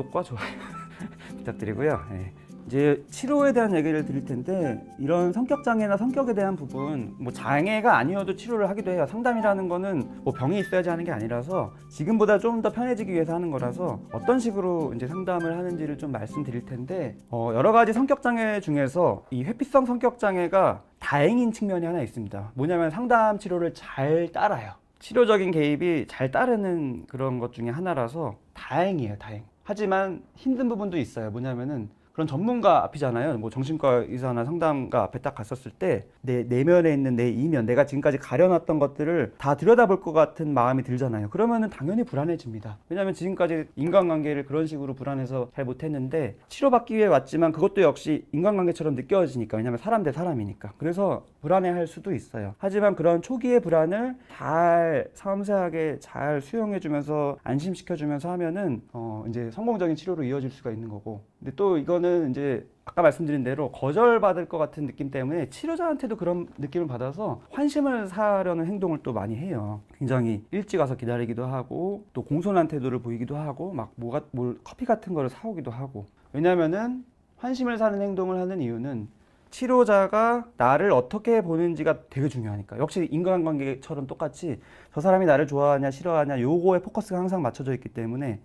구독과 좋아요 부탁드리고요. 예. 이제 치료에 대한 얘기를 드릴 텐데 이런 성격 장애나 성격에 대한 부분 뭐 장애가 아니어도 치료를 하기도 해요. 상담이라는 거는 뭐 병이 있어야지 하는 게 아니라서 지금보다 좀 더 편해지기 위해서 하는 거라서 어떤 식으로 이제 상담을 하는지를 좀 말씀드릴 텐데 어, 여러 가지 성격 장애 중에서 이 회피성 성격 장애가 다행인 측면이 하나 있습니다. 뭐냐면 상담 치료를 잘 따라요. 치료적인 개입이 잘 따르는 그런 것 중에 하나라서 다행이에요, 다행. 하지만 힘든 부분도 있어요. 뭐냐면은 그런 전문가 앞이잖아요. 뭐 정신과 의사나 상담가 앞에 딱 갔었을 때 내 내면에 있는 내 이면, 내가 지금까지 가려놨던 것들을 다 들여다볼 것 같은 마음이 들잖아요. 그러면은 당연히 불안해집니다. 왜냐하면 지금까지 인간관계를 그런 식으로 불안해서 잘 못했는데 치료받기 위해 왔지만 그것도 역시 인간관계처럼 느껴지니까 왜냐하면 사람 대 사람이니까. 그래서 불안해할 수도 있어요. 하지만 그런 초기의 불안을 잘 섬세하게 잘 수용해주면서 안심시켜주면서 하면은 어 이제 성공적인 치료로 이어질 수가 있는 거고. 근데 또 이 거는 이제 아까 말씀드린 대로 거절받을 것 같은 느낌 때문에 치료자한테도 그런 느낌을 받아서 환심을 사려는 행동을 또 많이 해요. 굉장히 일찍 와서 기다리기도 하고 또 공손한 태도를 보이기도 하고 막 뭐가 뭘 커피 같은 거를 사오기도 하고. 왜냐면은 환심을 사는 행동을 하는 이유는 치료자가 나를 어떻게 보는지가 되게 중요하니까. 역시 인간관계처럼 똑같이 저 사람이 나를 좋아하냐 싫어하냐 요거에 포커스가 항상 맞춰져 있기 때문에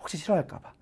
혹시 싫어할까봐.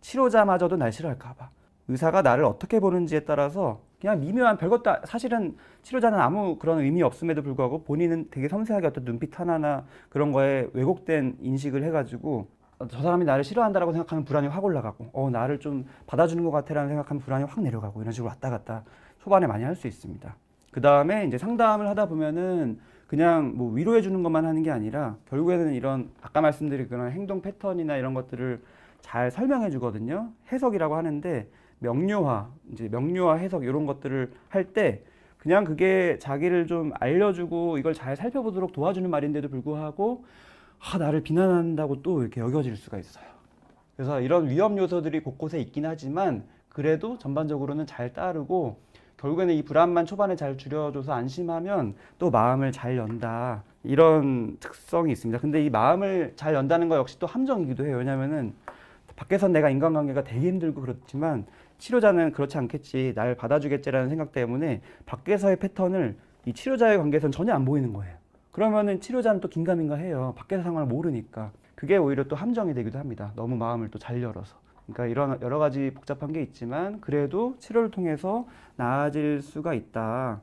치료자마저도 날 싫어할까봐 의사가 나를 어떻게 보는지에 따라서 그냥 미묘한 별것도 아- 사실은 치료자는 아무 그런 의미 없음에도 불구하고 본인은 되게 섬세하게 어떤 눈빛 하나나 그런 거에 왜곡된 인식을 해가지고 어, 저 사람이 나를 싫어한다라고 생각하면 불안이 확 올라가고 어 나를 좀 받아주는 것 같아라는 생각하면 불안이 확 내려가고 이런 식으로 왔다 갔다 초반에 많이 할 수 있습니다. 그 다음에 이제 상담을 하다 보면은 그냥 뭐 위로해 주는 것만 하는 게 아니라 결국에는 이런 아까 말씀드린 그런 행동 패턴이나 이런 것들을 잘 설명해 주거든요. 해석이라고 하는데 명료화, 이제 명료화 해석 이런 것들을 할 때 그냥 그게 자기를 좀 알려주고 이걸 잘 살펴보도록 도와주는 말인데도 불구하고 아, 나를 비난한다고 또 이렇게 여겨질 수가 있어요. 그래서 이런 위험 요소들이 곳곳에 있긴 하지만 그래도 전반적으로는 잘 따르고 결국에는 이 불안만 초반에 잘 줄여줘서 안심하면 또 마음을 잘 연다 이런 특성이 있습니다. 근데 이 마음을 잘 연다는 거 역시 또 함정이기도 해요. 왜냐면은 밖에선 내가 인간관계가 되게 힘들고 그렇지만 치료자는 그렇지 않겠지 날 받아주겠지라는 생각 때문에 밖에서의 패턴을 이 치료자의 관계에선 전혀 안 보이는 거예요. 그러면은 치료자는 또 긴가민가 해요. 밖에서 상황을 모르니까 그게 오히려 또 함정이 되기도 합니다. 너무 마음을 또 잘 열어서. 그러니까 이런 여러 가지 복잡한 게 있지만 그래도 치료를 통해서 나아질 수가 있다.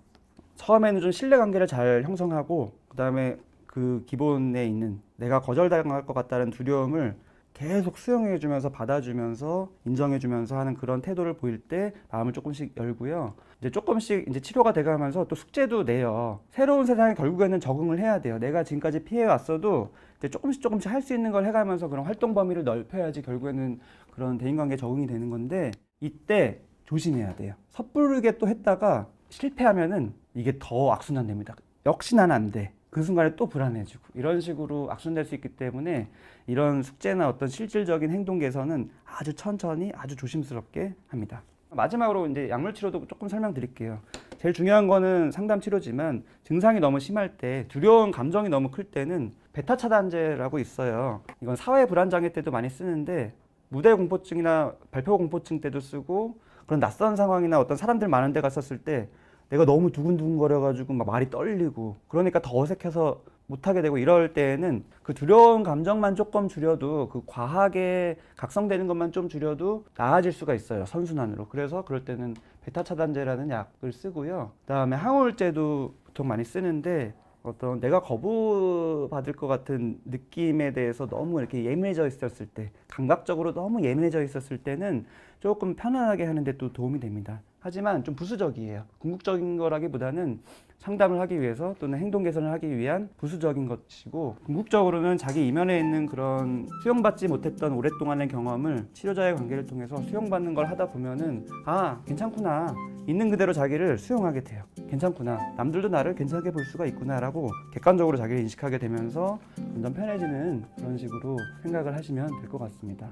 처음에는 좀 신뢰관계를 잘 형성하고 그다음에 그 기본에 있는 내가 거절당할 것 같다는 두려움을 계속 수용해주면서 받아주면서 인정해주면서 하는 그런 태도를 보일 때 마음을 조금씩 열고요. 이제 조금씩 이제 치료가 돼가면서 또 숙제도 내요. 새로운 세상에 결국에는 적응을 해야 돼요. 내가 지금까지 피해 왔어도 이제 조금씩 조금씩 할 수 있는 걸 해가면서 그런 활동 범위를 넓혀야지 결국에는 그런 대인관계 적응이 되는 건데 이때 조심해야 돼요. 섣부르게 또 했다가 실패하면은 이게 더 악순환 됩니다. 역시 난 안 돼. 그 순간에 또 불안해지고 이런 식으로 악순될 수 있기 때문에 이런 숙제나 어떤 실질적인 행동 개선은 아주 천천히 아주 조심스럽게 합니다. 마지막으로 이제 약물 치료도 조금 설명드릴게요. 제일 중요한 거는 상담 치료지만 증상이 너무 심할 때 두려운 감정이 너무 클 때는 베타 차단제라고 있어요. 이건 사회 불안 장애 때도 많이 쓰는데 무대 공포증이나 발표 공포증 때도 쓰고 그런 낯선 상황이나 어떤 사람들 많은 데 갔었을 때 내가 너무 두근두근거려가지고 막 말이 떨리고 그러니까 더 어색해서 못하게 되고 이럴 때에는 그 두려운 감정만 조금 줄여도 그 과하게 각성되는 것만 좀 줄여도 나아질 수가 있어요 선순환으로 그래서 그럴 때는 베타 차단제라는 약을 쓰고요 그다음에 항우울제도 보통 많이 쓰는데 어떤 내가 거부 받을 것 같은 느낌에 대해서 너무 이렇게 예민해져 있었을 때 감각적으로 너무 예민해져 있었을 때는 조금 편안하게 하는데 또 도움이 됩니다. 하지만 좀 부수적이에요. 궁극적인 거라기보다는 상담을 하기 위해서 또는 행동 개선을 하기 위한 부수적인 것이고 궁극적으로는 자기 이면에 있는 그런 수용받지 못했던 오랫동안의 경험을 치료자의 관계를 통해서 수용받는 걸 하다 보면은 아 괜찮구나 있는 그대로 자기를 수용하게 돼요. 괜찮구나 남들도 나를 괜찮게 볼 수가 있구나라고 객관적으로 자기를 인식하게 되면서 점점 편해지는 그런 식으로 생각을 하시면 될 것 같습니다.